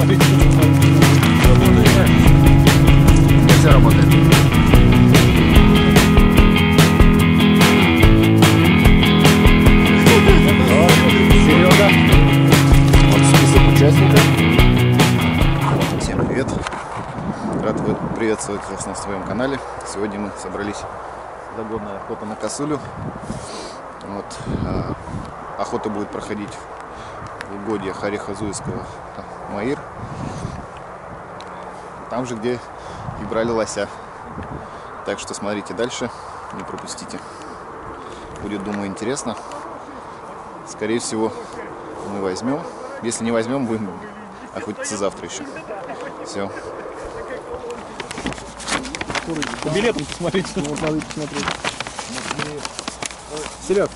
Все работает. Серега. Вот список участников. Всем привет. Рад приветствовать вас на своем канале. Сегодня мы собрались за годная охота на косулю. Вот. а, Охота будет проходить в угодьях Орехозуйского Маир. Там же, где и брали лося. Так что смотрите дальше, не пропустите. Будет, думаю, интересно. Скорее всего, мы возьмем. Если не возьмем, будем охотиться завтра еще. Все. По билетам посмотрите. Вот надо посмотреть. Серег,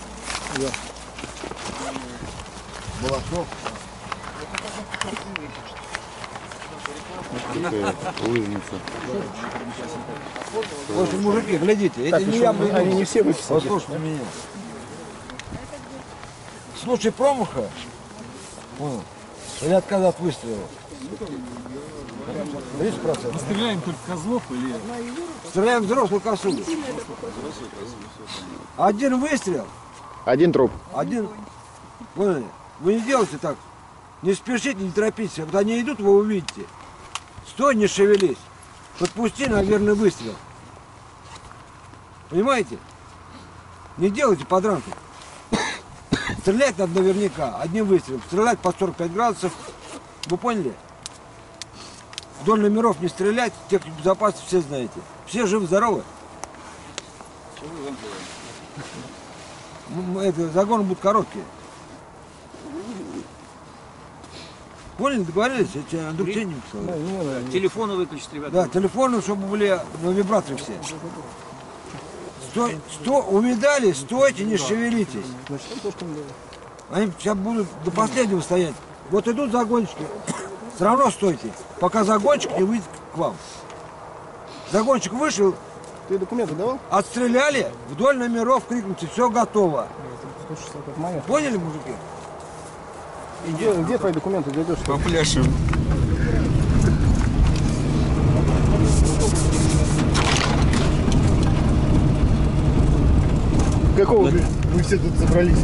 Лыжница. Вот, мужики, глядите, это не я они придумал. не все. Послушайте меня. В случае промаха, понял, или отказа от выстрела, 30%. Стреляем только козлов или... Стреляем в взрослую косулю. Один выстрел, Один труп. один... Вы не делайте так. Не спешите, не торопитесь. Когда они идут, вы увидите. Стой, не шевелись. Подпусти на верный выстрел. Понимаете? Не делайте подранку. Стрелять надо наверняка, одним выстрелом. Стрелять по 45 градусов. Вы поняли? Вдоль номеров не стрелять, технику безопасности все знаете. Все живы-здоровы? Это, загоны будут короткие. Поняли, договорились? Я тебе Андрюх тебе не писал. Телефоны выключить, ребята. Да, телефоны, чтобы были на вибраторе все. Стой, сто, увидали, стойте, не шевелитесь. Они сейчас будут до последнего стоять. Вот идут загонщики, все равно стойте, пока загонщик не выйдет к вам. Загонщик вышел, Ты документы давал? отстреляли, вдоль номеров крикните, все готово. Поняли, мужики? Где, где твои документы дойдешь? По пляшем. Какого вы, вы все тут собрались?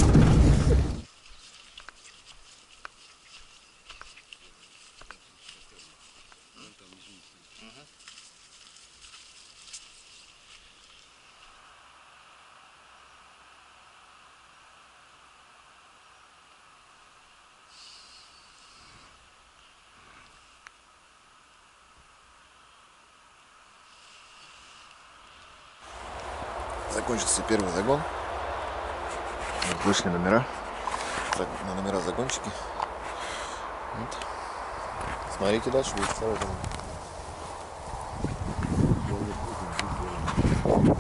Закончился первый загон. Вот вышли номера. На номера загончики. Вот. Смотрите дальше, будет второй загон.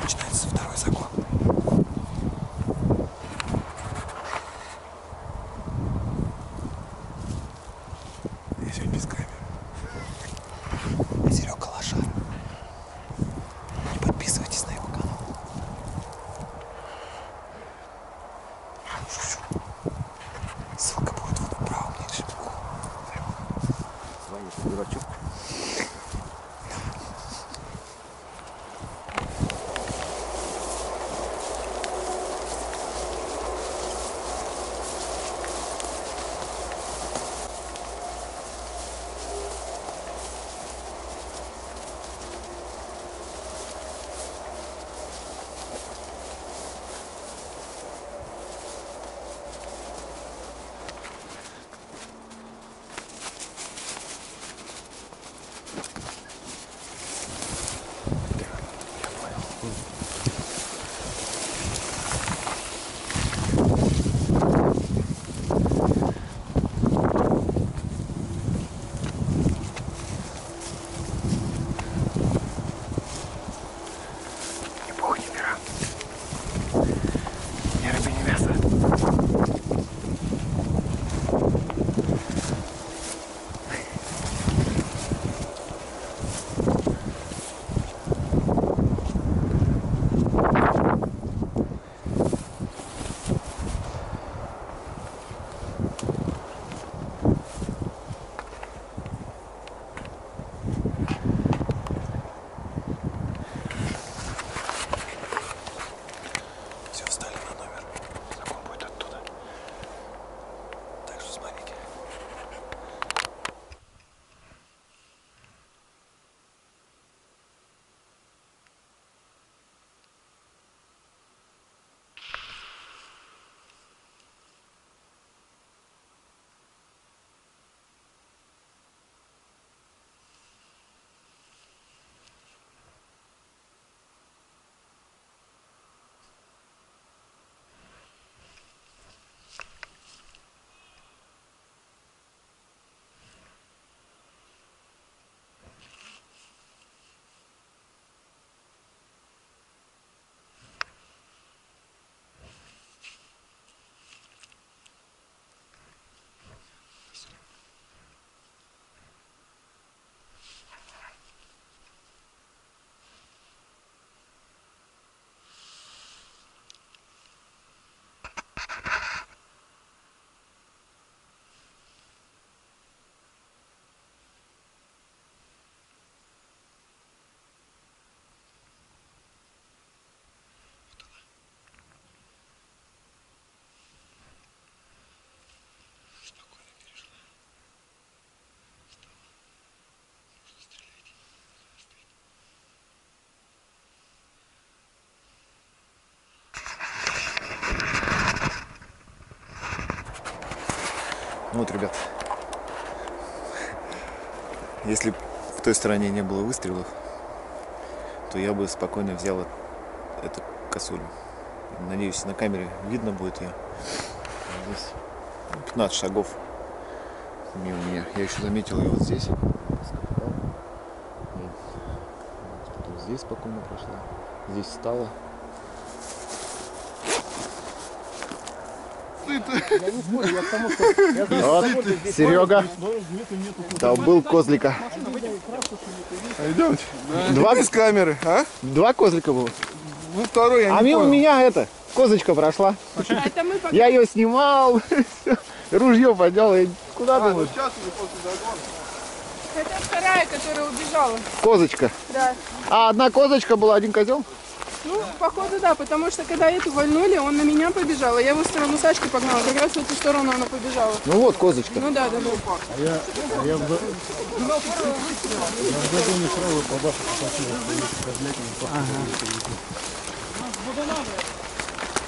Начинается второй загон. Вот, ребят. Если в той стороне не было выстрелов, то я бы спокойно взял эту косулю. Надеюсь, на камере видно будет ее. Здесь ну, 15 шагов мимо меня. Я еще заметил ее вот здесь. Потом здесь спокойно прошла. Здесь встала. Я не спорю, я к тому, что... Я знаю, Вот, что завод здесь Серега. нету, нету. Добыл козлика. Идемте. Два, Без камеры, а? два козлика было. Ну, второй я А не мимо понял. меня это, козочка прошла. Я ее снимал, ружье поднял, и куда думаешь? Сейчас или после загона? Это вторая, которая убежала. Козочка. Да. А одна козочка была, один козел? Ну, походу, да, потому что когда эту вальнули, он на меня побежал, а я его в сторону Сашки погнала. Как раз в эту сторону она побежала. Ну вот козочка. Ну да, да, да.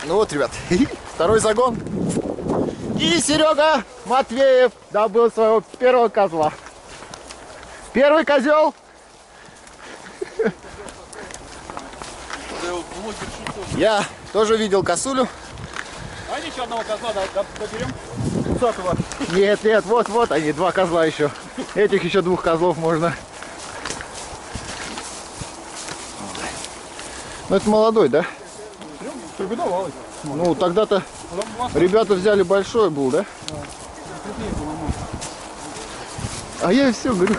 Ну вот, ребят, второй загон. И Серега Матвеев добыл своего первого козла. Первый козел. Я тоже видел косулю. А ничего, одного козла доберем. Нет, нет, вот, вот они, два козла еще. Этих еще двух козлов можно. Ну это молодой, да? Ну тогда-то ребята взяли большой был, да? А я все говорю,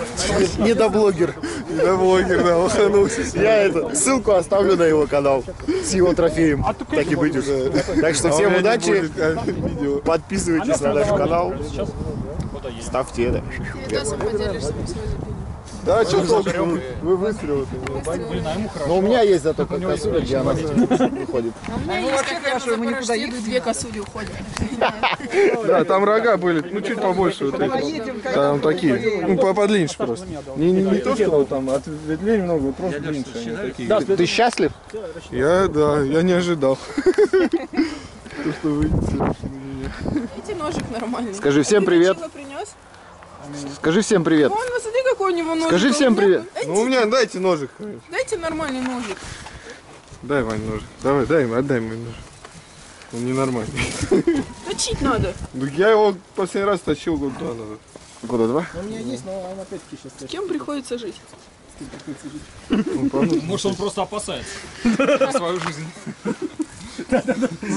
недоблогер. Недоблогер, да, лоханулся. Я это, ссылку оставлю на его канал с его трофеем. Так и быть уже. Так что А всем удачи. а. Подписывайтесь на наш канал. Ставьте это. Да, что толку? Вы выстрелы Но у меня есть зато косуля, где она выходит. У меня есть, как я за Порождену, две косули уходят. Да, там рога были, ну чуть побольше вот эти. Там такие, ну по- подлиннее просто. Не, не, не то, что там ответвлений много, вот просто длиннее они такие. Ты, счастлив? Я, да, я не ожидал. То, что вы Видите, ножик нормальный. Скажи всем Ты привет. чего принес? Скажи всем привет. Вон, посмотри, какой у него ножик. Скажи А всем привет. Дайте, Ну у меня дайте ножик. дайте нормальный ножик. Дай, Вань, ножик. Давай, дай ему, отдай мой ножик. Он ненормальный. Точить надо. Ну я его последний раз точил год два назад. Года два? У меня есть, но он опять-таки сейчас С кем приходится жить? Может, он просто опасается за свою жизнь.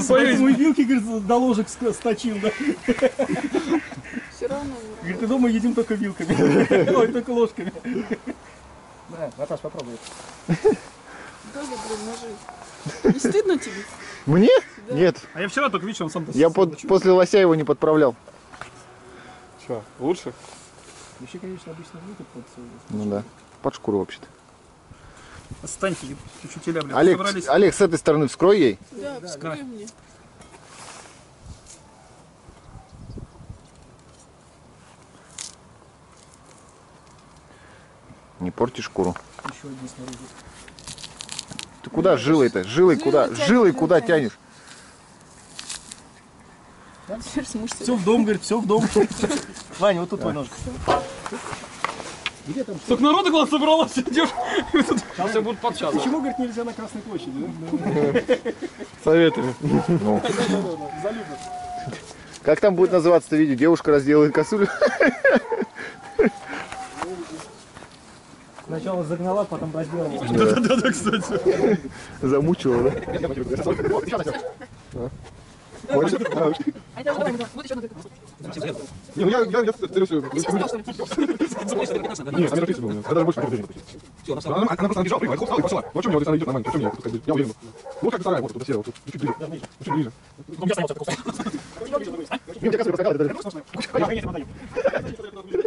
Поэтому и вилки, говорит, до ложек сточил, да? Говорит, и дома едим только вилками. Ой, только ложками. Да, Наташ, попробуй. Тоже, блин, ножи. Не стыдно тебе? Мне? Нет. А я вчера только вечером сам Я под- после лося его не подправлял. Что, лучше? Еще, конечно, обычно вилка под Ну да. Под шкуру вообще-то. Останьте, чуть-чуть теля, блин. Олег, Собрались. Олег, с этой стороны вскрой ей. Да, вскрой мне. Не порти шкуру. Еще один снаружи. Ты куда жилой-то? Жилой куда? тянешь, Жилой куда тянешь. мышцами. Все в дом, говорит, все в дом. Ваня, вот тут твой ножик. Столько народа к нам собралось, идешь. Сейчас все будут подчасывать. Почему, говорит, нельзя на Красной площади? да? Советую. Залюбно. Как там будет называться это видео? Девушка разделывает косулю. Сначала загнала, потом разделала. Замучила, да? А давай, вот еще надо. Не, ну я, я, я ли? Нет, она написана у меня. Я даже больше не Она, она, она просто набежала, прыгала, и пошла. Ну а что мне, вот она идет нормально, что мне, тут, я уверен. Ну как вторая, вот тут села, вот чуть ближе. Чуть ближе. Не, мне кажется, просто когда Я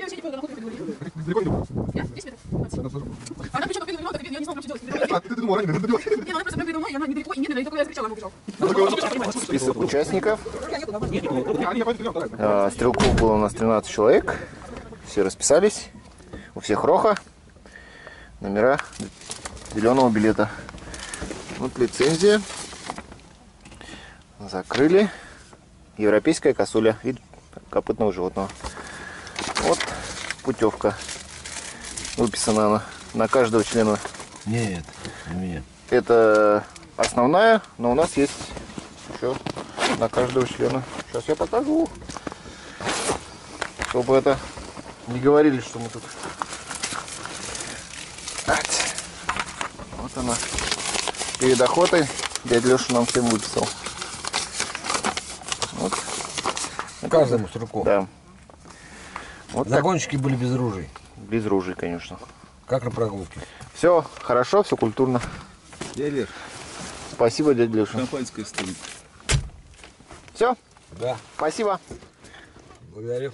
вообще не поняла, насколько ты говоришь. Далеко иду. Я? 10 метров. Она почему-то прыгнула, но я не думал. Список участников. А, Стрелков было у нас 13 человек. Все расписались. У всех роха. Номера зеленого билета. Вот лицензия. Закрыли. Европейская косуля. Вид копытного животного. Вот путевка. Выписана она на каждого члена. Нет, у меня. Это основная, но у нас есть еще на каждого члена. Сейчас я покажу. Чтобы это не говорили, что мы тут... Вот она. Перед охотой дядя Леша нам всем выписал. Вот, Каждому с рукой. да. Вот так, Загонщики были без ружей. Без ружей, конечно. Как на прогулке. Все хорошо, все культурно. Еле. Спасибо, дядя Леша. Шампанское стоит. Все, Да, спасибо. благодарю.